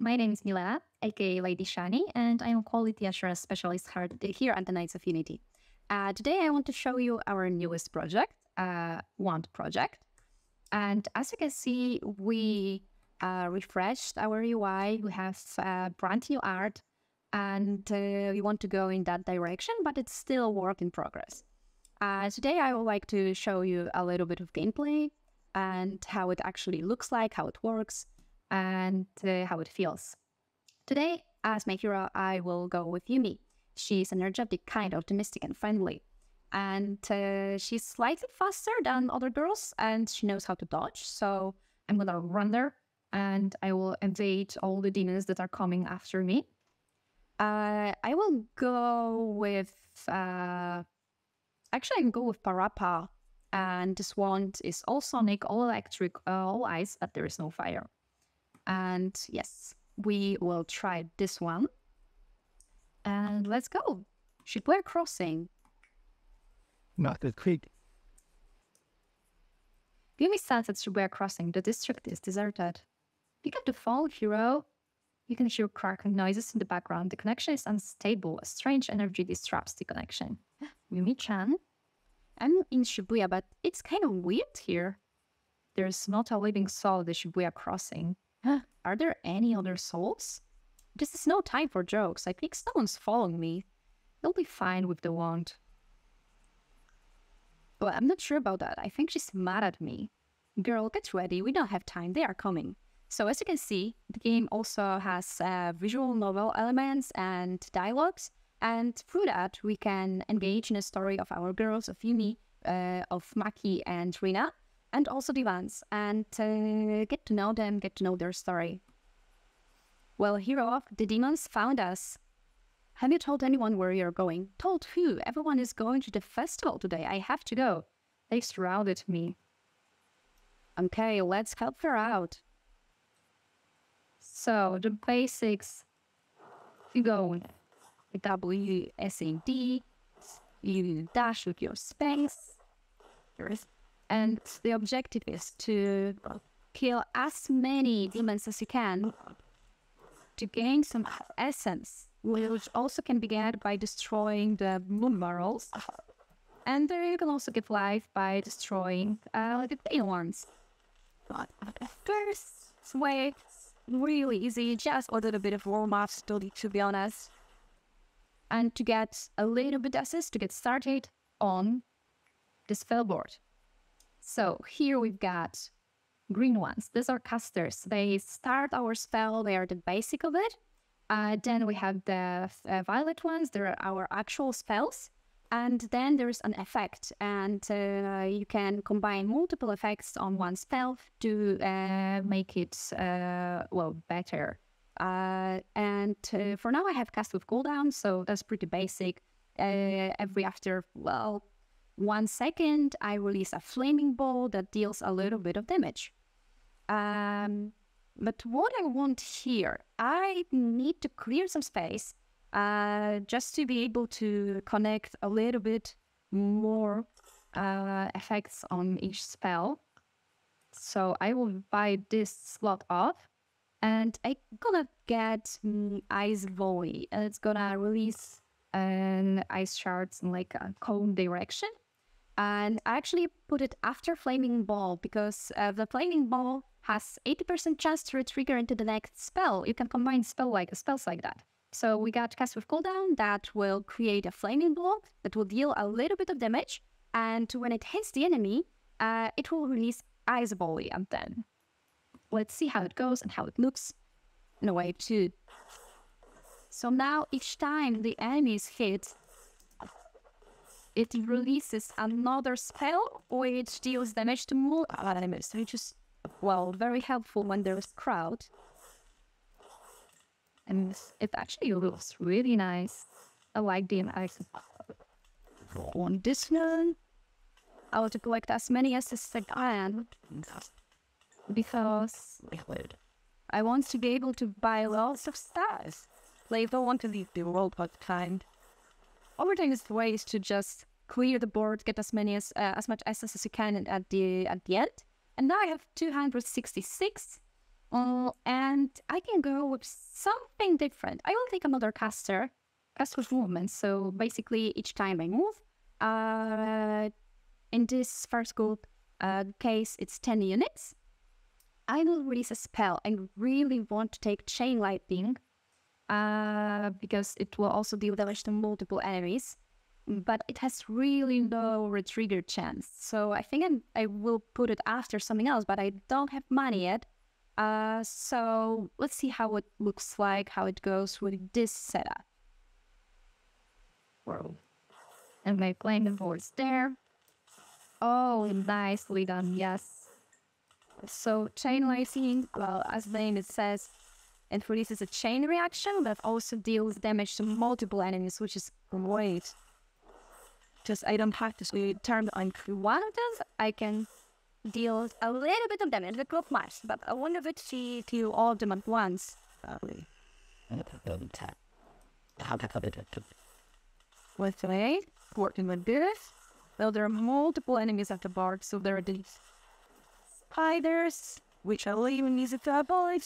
My name is Mila, aka Lady Shani, and I am quality assurance specialist here at the Knights of Unity. Uh, today, I want to show you our newest project, uh, W.A.N.D. project. And as you can see, we uh, refreshed our UI. We have uh, brand new art, and uh, we want to go in that direction, but it's still a work in progress. Uh, today, I would like to show you a little bit of gameplay and how it actually looks like, how it works, and uh, how it feels. Today, as my hero, I will go with Yumi. She's energetic, kind, optimistic, and friendly. And uh, she's slightly faster than other girls, and she knows how to dodge. So I'm gonna run there, and I will evade all the demons that are coming after me. Uh, I will go with. Uh, actually, I can go with Parappa, and this wand is all sonic, all electric, all ice, but there is no fire. And yes, we will try this one. And let's go. Shibuya Crossing. Not that quick. Give me sense at Shibuya Crossing. The district is deserted. Pick up the phone, hero. You can hear cracking noises in the background. The connection is unstable. A strange energy disrupts the connection. Yumi-chan? I'm in Shibuya, but it's kind of weird here. There's not a living soul at the Shibuya Crossing. Are there any other souls? This is no time for jokes. I think someone's following me. They'll be fine with the wand. Well, I'm not sure about that. I think she's mad at me. Girl, get ready. We don't have time. They are coming. So as you can see, the game also has uh, visual novel elements and dialogues. And through that, we can engage in a story of our girls, of Yumi, uh, of Maki and Rina, and also ones, and uh, get to know them, get to know their story. Well, hero, the demons found us. Have you told anyone where you're going? Told who? Everyone is going to the festival today. I have to go. They surrounded me. Okay, let's help her out. So, the basics. You go W, S, A, D. You dash with your space. There's and the objective is to kill as many demons as you can to gain some essence, which also can be gained by destroying the moon barrels. And you can also get life by destroying uh, the pale ones. But first way, really easy, just a little bit of warm-up study to be honest. And to get a little bit access to get started on this spell board. So here we've got green ones. These are casters. They start our spell. They are the basic of it. Uh, then we have the uh, violet ones. They're our actual spells. And then there's an effect, and uh, you can combine multiple effects on one spell to uh, make it uh, well better. Uh, and for now, I have cast with cooldown, so that's pretty basic. every after well one second, I release a flaming ball that deals a little bit of damage. Um, but what I want here, I need to clear some space uh, just to be able to connect a little bit more uh, effects on each spell. So I will buy this slot off and I'm gonna get um, Ice Volley and it's gonna release an ice shards in like a cone direction. And I actually put it after Flaming Ball because uh, the Flaming Ball has 80% chance to trigger into the next spell. You can combine spell like spells like that. So we got Cast with Cooldown that will create a Flaming Ball that will deal a little bit of damage. And when it hits the enemy, uh, it will release Ice Volley and then. Let's see how it goes and how it looks in a way too. So now each time the enemy is hit, it mm-hmm. releases another spell which deals damage to multiple enemies, which is, well, very helpful when there's crowd. And it actually looks really nice. I like the ice. On this one, I want to collect as many as I can because I want to be able to buy lots of stars. Like, I don't want to leave the world all the way is to just clear the board, get as many as uh, as much essence as you can at the at the end. And now I have 266. Uh, and I can go with something different. I will take another caster, caster movement. So basically, each time I move, uh, in this first group uh, case, it's 10 units. I will release a spell. I really want to take Chain Lightning uh, because it will also deal damage to multiple enemies. But it has really low retrigger chance. So I think I'm, I will put it after something else, but I don't have money yet. Uh, so let's see how it looks like, how it goes with this setup. Whoa. And my playing the board's there. Oh, nicely done, yes. So chain lightning, well, as the name it says, it releases a chain reaction that also deals damage to multiple enemies, which is great. Just I don't have to turn on one of them. I can deal a little bit of damage, not much, but I want to see to all of them at once. What's the Working with this. Well, there are multiple enemies at the bar, so there are these spiders, which are even easy to avoid.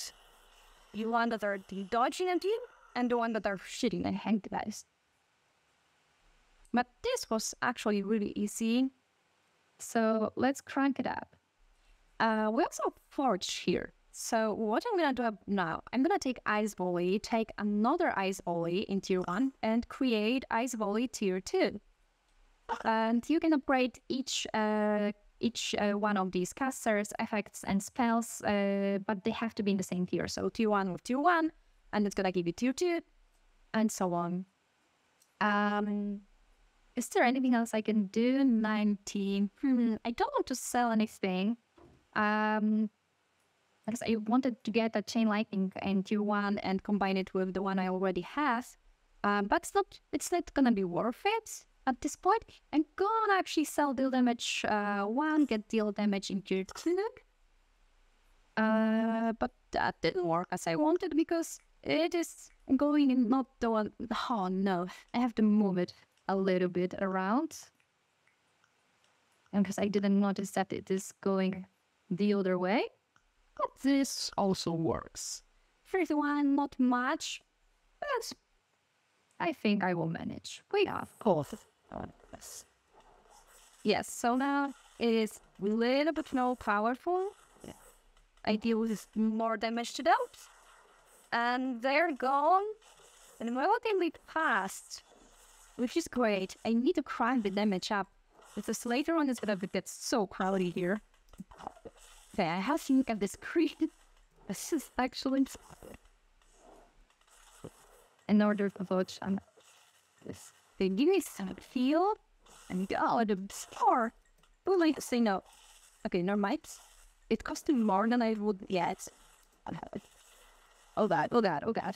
The one that are dodging at you, and the one that are shooting and hang guys. But this was actually really easy. So let's crank it up. Uh, we also forge here. So what I'm gonna do now, I'm gonna take Ice Volley, take another Ice Volley in tier 1 and create Ice Volley tier 2. And you can upgrade each uh, each uh, one of these casters, effects, and spells, uh, but they have to be in the same tier. So tier 1 with tier 1, and it's gonna give you tier 2, and so on. Um, is there anything else I can do? 19. Hmm, I don't want to sell anything. Um, because I wanted to get a chain lightning in tier 1 and combine it with the one I already have. Um, but it's not, it's not gonna be worth it at this point. I'm gonna actually sell deal damage uh, 1, get deal damage in tier 2. Uh, but that didn't work as I wanted because it is going in not the one. Oh no, I have to move it a little bit around. And because I didn't notice that it is going the other way. But this also works. First one, not much, but I think I will manage. We have both. Yes, so now it is a little bit more powerful. Yeah. I deal with more damage to those. And they're gone. And relatively fast. Which is great. I need to crank the damage up. Because later on it's gonna get so crowded here. Okay, I have to look at the screen. this is actually in order to watch um, this. Me some feel and go to the store. But like say no. Okay, no mind. It cost me more than I would get. Oh god, oh god, oh god.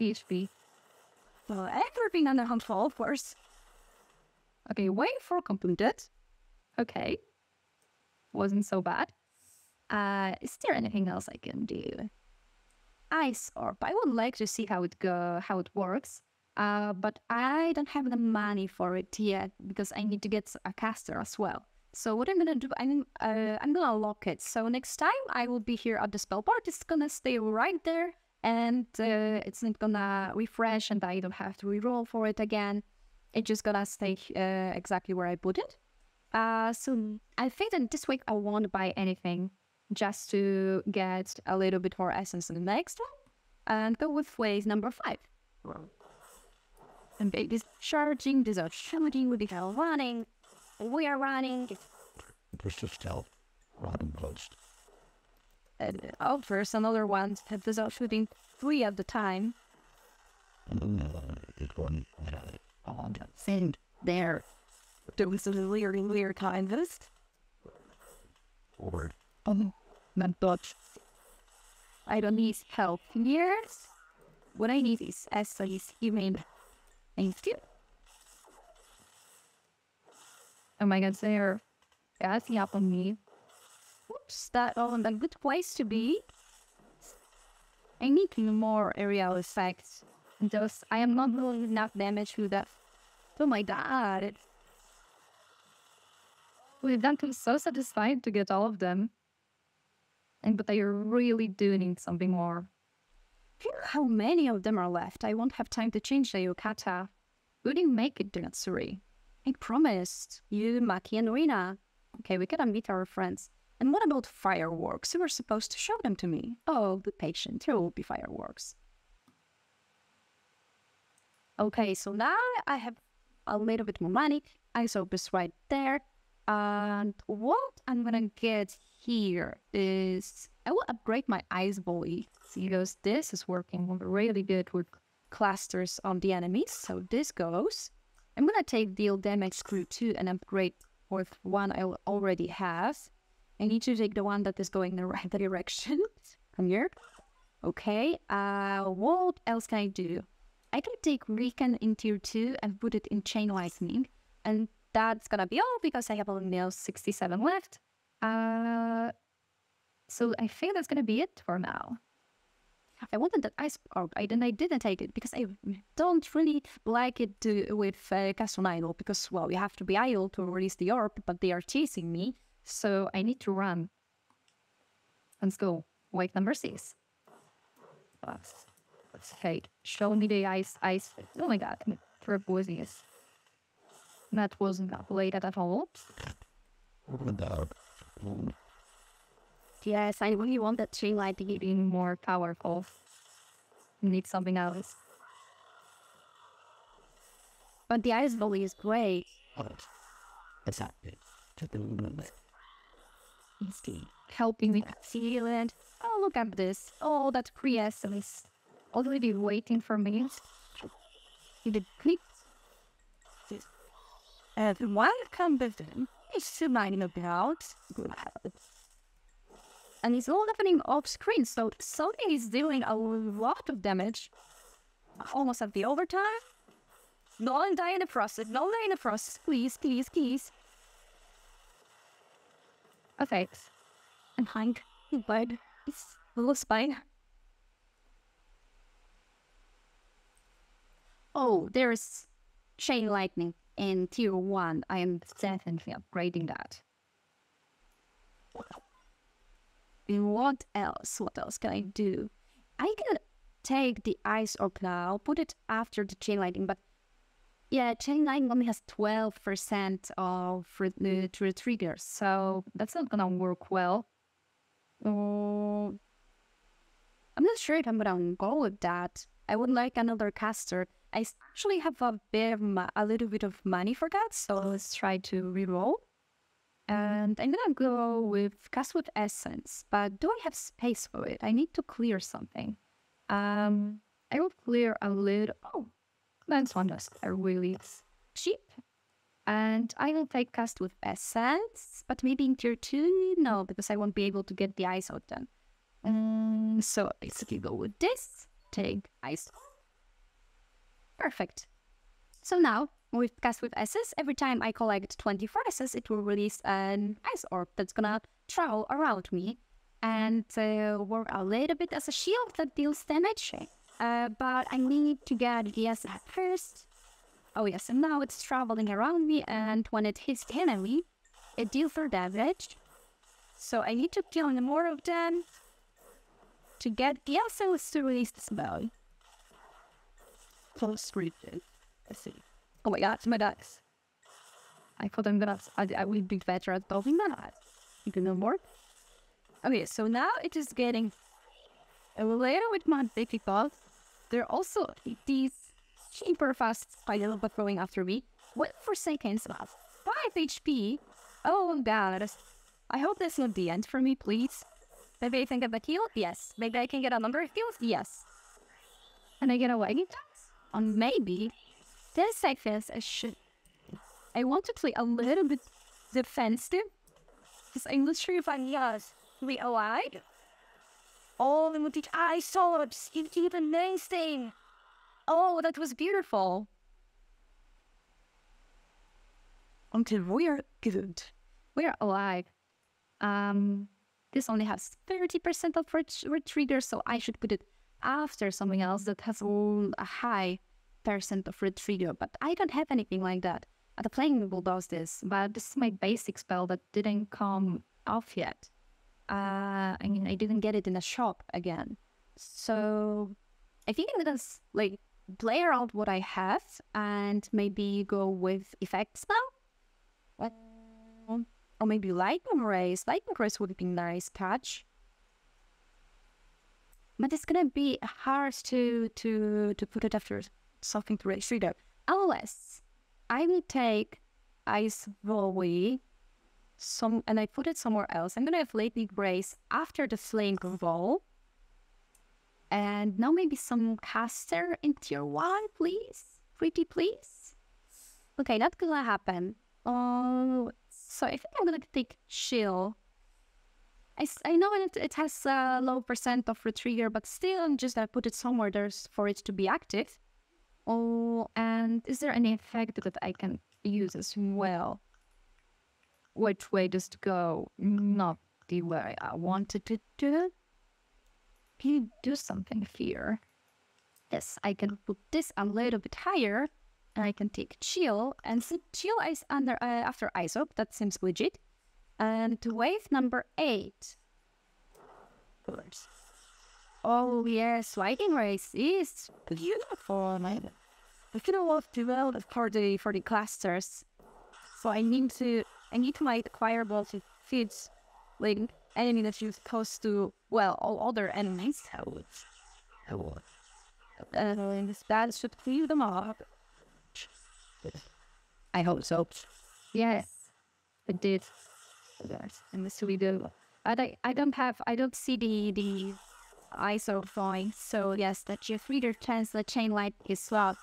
PHP. Well, everything under control, of course. Okay, wait for completed. Okay. Wasn't so bad. Uh, is there anything else I can do? Ice orb. I would like to see how it go, how it works. Uh, but I don't have the money for it yet because I need to get a caster as well. So what I'm gonna do, I'm uh, I'm gonna lock it. So next time I will be here at the spell part. It's gonna stay right there, and uh, it's not gonna refresh, and I don't have to reroll for it again. It's just gonna stay uh, exactly where I put it. Uh, so I think that this week I won't buy anything just to get a little bit more essence in the next one, and go with phase number five. And babies charging, these are shooting, we are running, we are running. This is still running close. And first another one, these are shooting three at the time. Mm, it one uh, on And there, there was a weird, weird kind of forward. Oh, um, not dodge. I don't need help here. What I need is essays, even Thank you. Oh my god, they are gassing up on me. Whoops, that wasn't a good place to be. I need more aerial effects. Those I am not doing enough damage with that. Oh my god. We've done so satisfied to get all of them. And but I really do need something more. How many of them are left? I won't have time to change the yukata. We didn't make it to Natsuri. I promised you, Maki, and Rina. Okay, we gotta meet our friends. And what about fireworks? You were supposed to show them to me. Oh, be patient. There will be fireworks. Okay, so now I have a little bit more money. Ice Orb is right there. And what I'm gonna get here is I will upgrade my ice volley because this is working really good with clusters on the enemies. So this goes. I'm gonna take deal damage through two and upgrade with one I already have. I need to take the one that is going in the right direction. Come here. Okay. Uh, what else can I do? I can take Recon in tier 2 and put it in Chain Lightning. And that's gonna be all because I have only 67 left. Uh, so I think that's gonna be it for now. I wanted that ice orb, I, and I didn't take it because I don't really like it to, with uh, Idle because, well, you have to be idle to release the orb, but they are chasing me, so I need to run. Let's go. Wake number six. Let's, let's. Show me the ice, ice. Oh my god, this. That wasn't updated at all. Yes, I really want that chain light to get even more powerful. Need something else. But the ice volley is great. Limit. It's helping me feel it. Oh, look at this. Oh, that quiescence. Already waiting for me. It clicks. And welcome them. It's smiling about. And it's all happening off screen, so Sony is dealing a lot of damage. Almost at the overtime. No one die in the process. No one die in the process. Please, please, please. Okay. And Hank, but it's a little spine. Oh, there's Chain Lightning in tier 1. I am definitely upgrading that. And what else? What else can I do? I can take the ice orb now, put it after the chain lightning, but yeah, chain lightning only has 12% of the uh, triggers, so that's not gonna work well. Uh, I'm not sure if I'm gonna go with that. I would like another caster. I actually have a bit of a little bit of money for that, so let's try to reroll. And I'm gonna go with cast with essence, but do I have space for it? I need to clear something. Um, I will clear a little. Oh, that's one that's really cheap. And I will take cast with essence, but maybe in tier two, no, because I won't be able to get the ice out then. Um, so basically go with this, take ice. Perfect. So now with Cast with Essence, every time I collect 24 essence, it will release an ice orb that's gonna travel around me and uh, work a little bit as a shield that deals damage. Uh, but I need to get the S first. Oh yes, and now it's traveling around me, and when it hits the enemy, it deals their damage. So I need to kill more of them to get the SOS to release the spell. Close region. Let's see. Oh my god, my dice. I thought I'm gonna, I, I will be better at building that. You can know more. Okay, so now it is getting a little bit more difficult. There are also these cheaper fast spiders but going after me. What for seconds? 5 HP. Oh my god. I hope that's not the end for me, please. Maybe I can get a heal? Yes. Maybe I can get a number of heals? Yes. And I get a wagon? And um, maybe this seconds I should I want to play a little bit defensive. Because I'm not sure if I'm yes, really alive. Oh, the multi eye solos. You did amazing. Oh, that was beautiful. Until we're good. We're alive. Um, this only has 30% of ret- ret- trigger, so I should put it after something else that has a high percent of red trigger, but I don't have anything like that. Uh, the playing will does this, but this is my basic spell that didn't come off yet. uh, I mean, I didn't get it in the shop again. So I think I'm gonna like play around what I have and maybe go with effects now. Um, or maybe lightning rays. Lightning rays would be nice catch. But it's gonna be hard to to to put it after something to raise trigger. Unless I will take ice volley some and I put it somewhere else. I'm gonna have lightning rays after the flame wall. And now maybe some caster in tier one, please. Pretty please. Okay, that's gonna happen. Oh, so I think I'm gonna take chill. I, I know it, it has a low percent of retrigger, but still I'm just gonna put it somewhere there's for it to be active. Oh, and is there any effect that I can use as well? Which way does it go? Not the way I wanted it to. Can you do something here? Yes, I can put this a little bit higher, and I can take chill and see chill is under uh, after Ice Orb. That seems legit. And wave number eight. Oh yes, lightning rays is beautiful. I could have loved to well for the for the clusters. So I need to I need to make acquirable to fit like enemy that you're supposed to well all other enemies. I would. I how uh, And that should clear them up. I hope so. Yes, it did. Yes, and this we do. I don't, I don't have, I don't see the the ISO fine. So yes, the G reader chance the chain light is slow.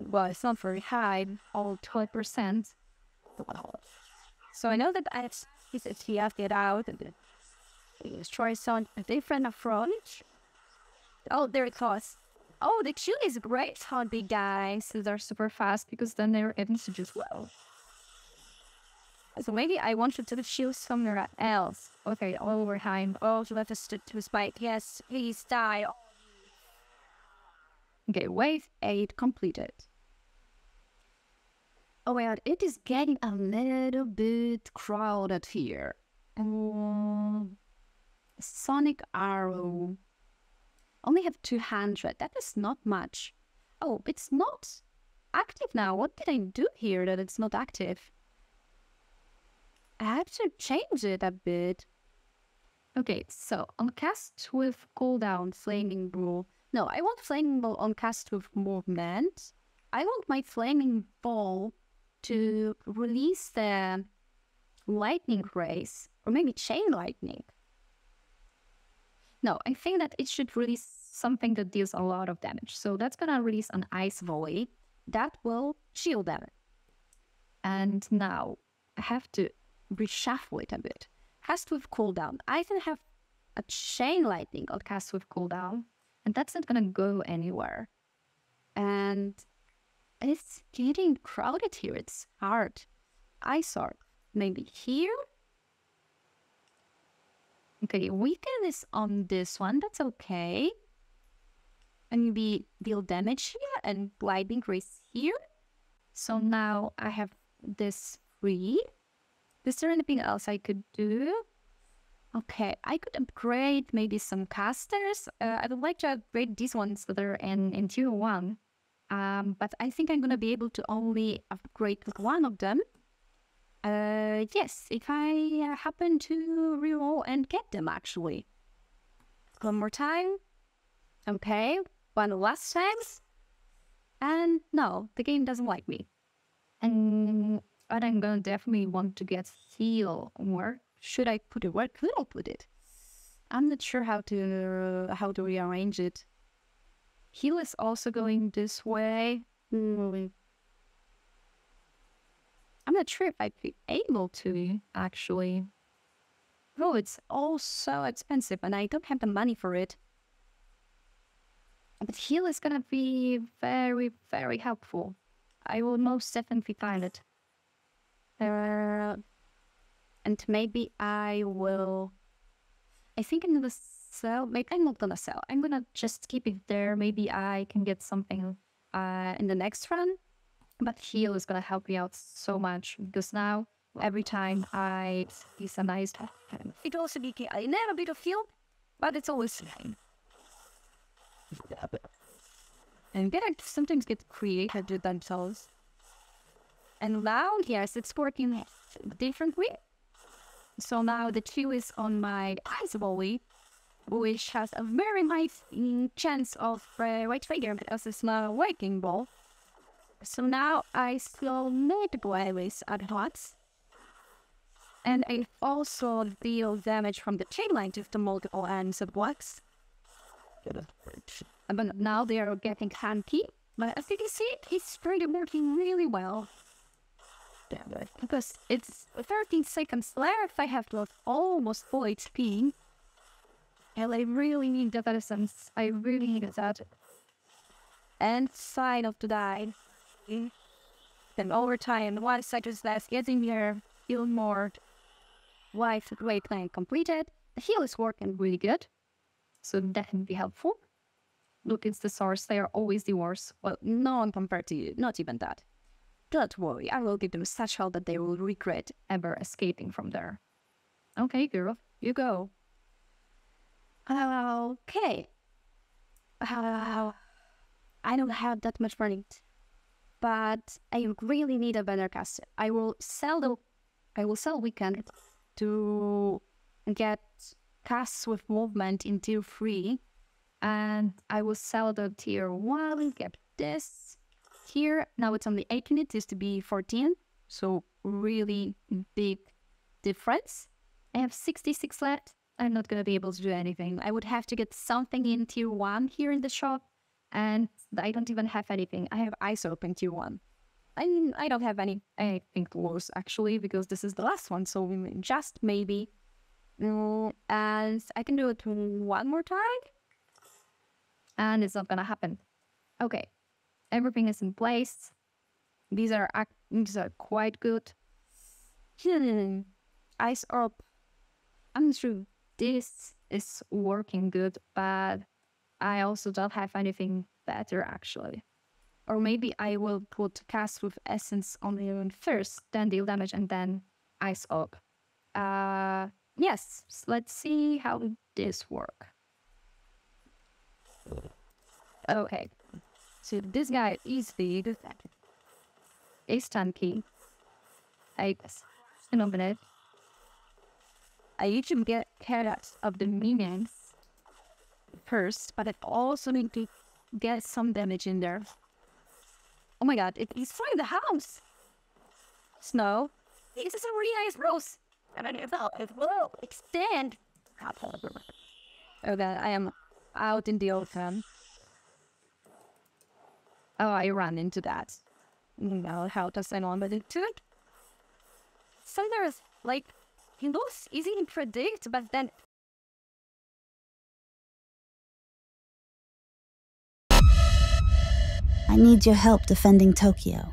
Well, it's not very high, all twelve percent. So I know that if he get out and let's try some different approach. Oh, there it goes. Oh, the chili is great on big guys. They're super fast because then they're able to just well. So maybe I wanted to choose somewhere else. Okay, overtime. Oh, let us to, to spike. Yes, please die. Okay, wave eight completed. Oh well, it is getting a little bit crowded here. Um, Sonic Arrow. Only have 200. That is not much. Oh, it's not active now. What did I do here that it's not active? I have to change it a bit. Okay, so on cast with cooldown, flaming ball. No, I want flaming ball on cast with movement. I want my flaming ball to mm-hmm. release the lightning rays, or maybe chain lightning. No, I think that it should release something that deals a lot of damage. So that's gonna release an ice volley that will shield them. And now I have to reshuffle it a bit. Cast with cooldown. I can have a chain lightning on cast with cooldown, and that's not gonna go anywhere. And it's getting crowded here. It's hard. Ice Orb. Maybe here? Okay, weaken is on this one. That's okay. And maybe deal damage here and lightning rays here. So now I have this free. Is there anything else I could do? Okay, I could upgrade maybe some casters. Uh, I would like to upgrade these ones that are in, in tier 1. Um, but I think I'm going to be able to only upgrade one of them. Uh, yes, if I uh, happen to reroll and get them, actually. One more time. Okay, one last time. And no, the game doesn't like me. And but I'm gonna definitely want to get heal. Where should I put it? Where could I put it? I'm not sure how to how to rearrange it. Heal is also going this way. Hmm. I'm not sure if I'd be able to actually. Oh, it's all so expensive, and I don't have the money for it. But heal is gonna be very, very helpful. I will most definitely find it. Uh, and maybe I will. I think I'm gonna sell. Maybe I'm not gonna sell. I'm gonna just keep it there. Maybe I can get something uh, in the next run. But heal is gonna help me out so much because now every time I see some nice. It also be never bit of feel, but it's always fine. And get sometimes get creative with themselves. And now, yes, it's working differently. So now the two is on my ice volley, which has a very nice chance of uh, right figure because it's not a working ball. So now I still need to waves at hearts. And I also deal damage from the chain line to the multiple ends of blocks. But now they are getting hanky. But as you can see, it's really working really well. Because it's 13 seconds left, I have lost almost full HP. And I really need the medicines. I really need that. And sign of the die. And over time, I just left getting here, feel more wife great plan completed. The heal is working really good. So that can be helpful. Look, it's the source. They are always the worst. Well, no one compared to you. Not even that. Don't worry. I will give them such help that they will regret ever escaping from there. Okay, girl. You go. Okay. Uh, I don't have that much money. But I really need a better cast. I will sell the I will sell weaken to get casts with movement in tier 3 and I will sell the tier 1 get this here. Now it's only 8 units used to be 14 so really big difference. I have 66 left. I'm not gonna be able to do anything. I would have to get something in tier 1 here in the shop and I don't even have anything. I have ice open tier 1 I I don't have any I think worse actually because this is the last one so just maybe and I can do it one more time. And it's not gonna happen. Okay, everything is in place. These are these are quite good. Hmm. Ice up. I'm sure this is working good, but I also don't have anything better actually. Or maybe I will put cast with essence on the one first, then deal damage, and then ice up. Uh, yes, let's see how this work. Okay, so this guy is the is tanky. I guess in a minute. I usually get carrots of the minions first, but I also need to get some damage in there. Oh my god, it is flying the house! Snow. This is a really nice rose and I thought it will extend. Okay, I am out in the open. Oh, I ran into that. No, how does anyone but into it? So there's like it looks easy to predict, but then I need your help defending Tokyo.